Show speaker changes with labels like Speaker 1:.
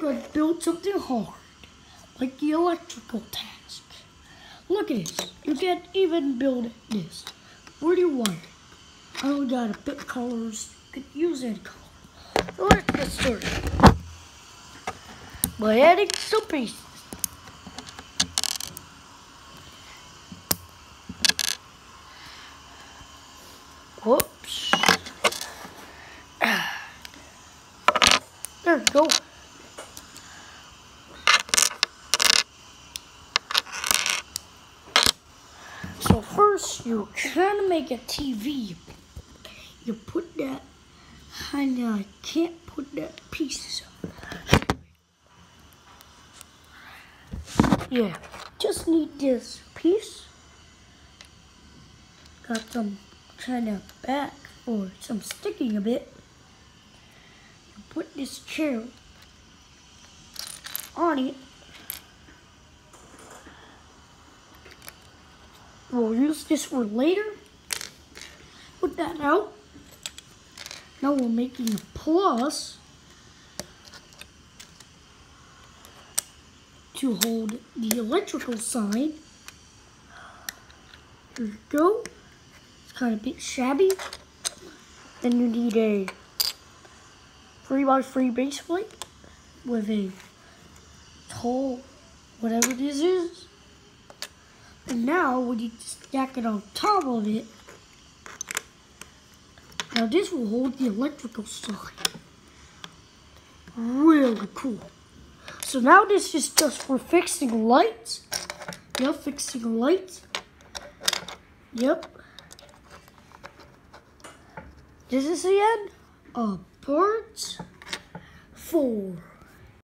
Speaker 1: going to build something hard, like the electrical task. Look at this. You can't even build this. Where do you want? I only got a bit colors. You could use any color. So let's get started. By adding some pieces. Whoops. Ah. There we go. So first you're trying to make a TV. You put that, and I can't put that piece. Yeah, just need this piece. Got some kind of back or some sticking a bit. Put this chair on it. We'll use this for later. Put that out. Now we're making a plus to hold the electrical sign. Here you go. It's kind of a bit shabby. Then you need a 3x3 base plate with a tall, whatever this is. And now we stack it on top of it. Now this will hold the electrical sign. Really cool. So now this is just for fixing lights. Yep, fixing lights. Yep. This is the end of part four.